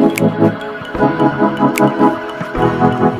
Thank you.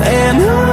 And on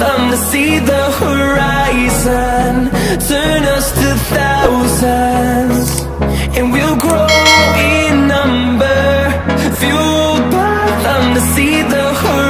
them to see the horizon, turn us to thousands. And we'll grow in number, fueled by them to see the horizon,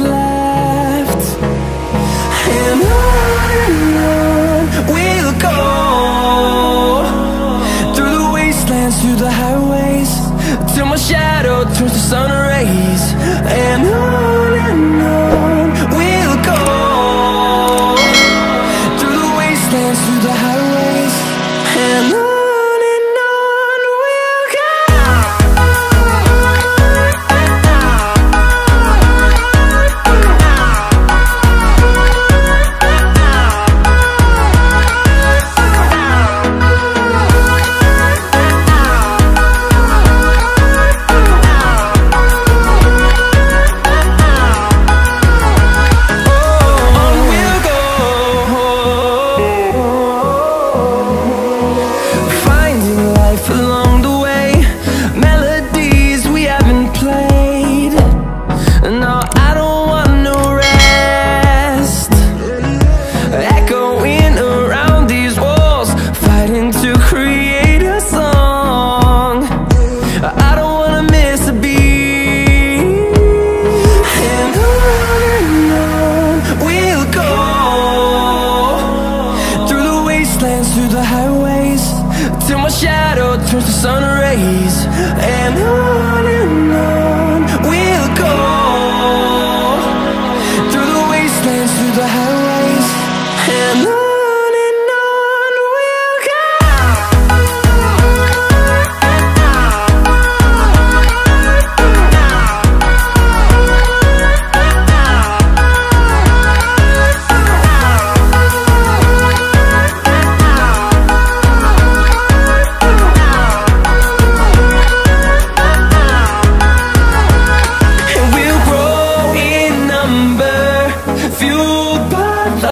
love.